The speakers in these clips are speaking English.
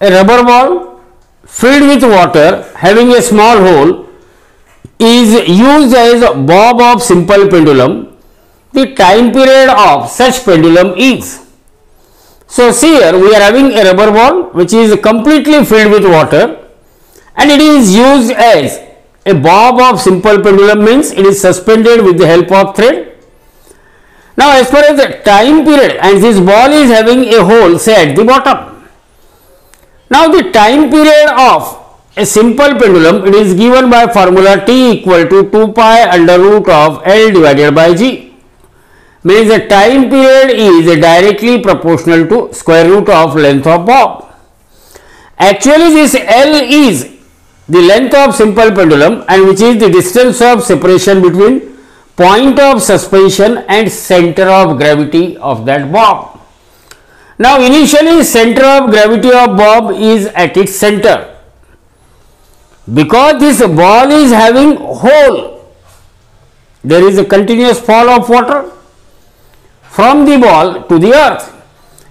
a rubber ball filled with water having a small hole is used as a bob of simple pendulum the time period of such pendulum is so here we are having a rubber ball which is completely filled with water and it is used as a bob of simple pendulum means it is suspended with the help of thread. Now as far as the time period and this ball is having a hole say at the bottom. Now the time period of a simple pendulum it is given by formula T equal to 2 pi under root of L divided by G means the time period is directly proportional to square root of length of bob. Actually this L is the length of simple pendulum and which is the distance of separation between point of suspension and center of gravity of that bob. Now initially center of gravity of bob is at its center. Because this ball is having hole, there is a continuous fall of water from the ball to the earth.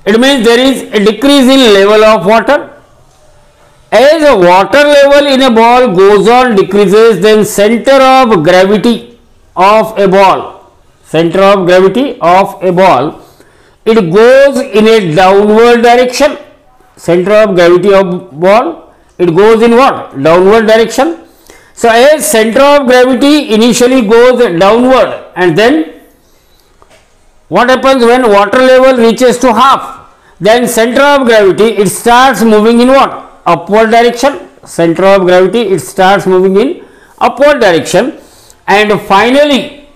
It means there is a decrease in level of water. As the water level in a ball goes on decreases then center of gravity of a ball, center of gravity of a ball, it goes in a downward direction, center of gravity of ball, it goes in what? Downward direction. So, as center of gravity initially goes downward and then what happens when water level reaches to half? Then center of gravity it starts moving in what? Upward direction. Center of gravity it starts moving in upward direction and finally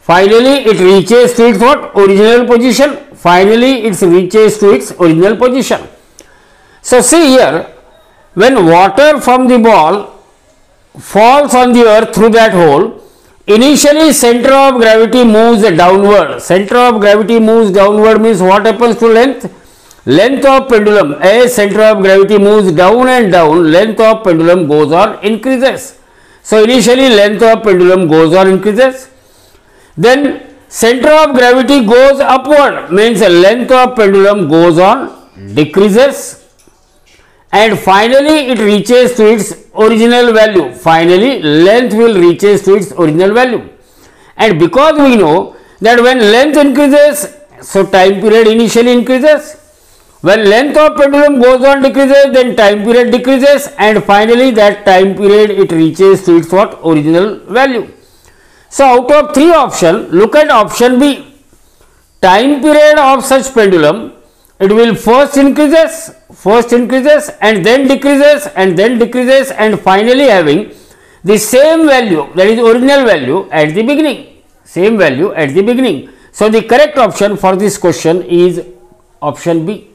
finally it reaches to its what original position finally it reaches to its original position so see here when water from the ball falls on the earth through that hole Initially center of gravity moves downward. Center of gravity moves downward means what happens to length? Length of pendulum as center of gravity moves down and down, length of pendulum goes on increases. So initially length of pendulum goes on increases. Then center of gravity goes upward means length of pendulum goes on decreases and finally it reaches to its original value. Finally, length will reaches to its original value. And because we know that when length increases, so time period initially increases. When length of pendulum goes on decreases, then time period decreases and finally that time period it reaches to its what original value. So, out of three options, look at option B. Time period of such pendulum it will first increases, first increases and then decreases and then decreases and finally having the same value that is original value at the beginning, same value at the beginning. So, the correct option for this question is option B.